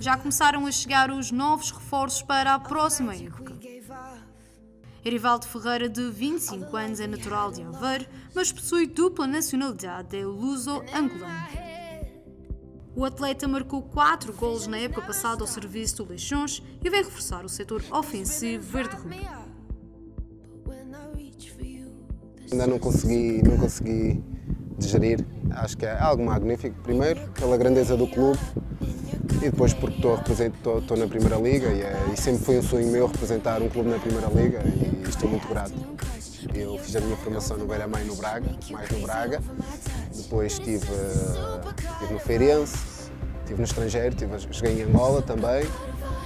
Já começaram a chegar os novos reforços para a próxima época. Erivaldo Ferreira, de 25 anos, é natural de Aveiro, mas possui dupla nacionalidade, é luso-angolano. O atleta marcou 4 golos na época passada ao serviço do Leixões e vai reforçar o setor ofensivo verde-rubro. Ainda não consegui, não consegui digerir. Acho que é algo magnífico. Primeiro, pela grandeza do clube e depois porque estou, estou, estou na Primeira Liga e, é, e, sempre foi um sonho meu representar um clube na Primeira Liga e estou muito grato. Eu fiz a minha formação no Beira-Mãe no Braga, mais no Braga. Depois estive, estive no Feirense, estive no estrangeiro, estive, joguei em Angola também,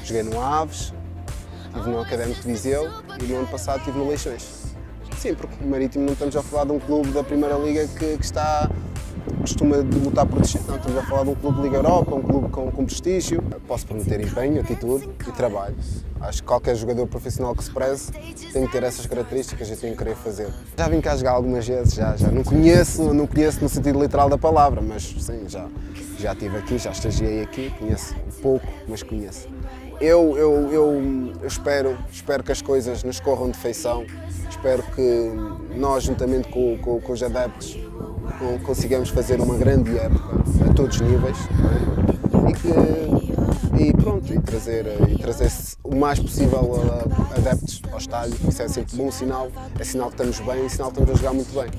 joguei no Aves, estive no Académico de Viseu e no ano passado estive no Leixões. Sim, porque o Marítimo não estamos a falar de um clube da Primeira Liga que, que está costuma lutar por descender. Estamos a falar de um clube de Liga Europa, um clube com, com prestígio. Posso prometer empenho, atitude e trabalho. Acho que qualquer jogador profissional que se preze tem que ter essas características e tem que querer fazer. Já vim cá jogar algumas vezes, já, já. Não conheço, não conheço no sentido literal da palavra, mas sim, já, já estive aqui, já estagiei aqui, conheço pouco, mas conheço. Eu, eu, eu, eu espero, espero que as coisas nos corram de feição Espero que nós, juntamente com, com, com os adeptos, consigamos fazer uma grande época a todos os níveis é? e, que, e pronto, e trazer, e trazer o mais possível adeptos ao estádio, isso é sempre bom sinal, é sinal que estamos bem e sinal que estamos a jogar muito bem.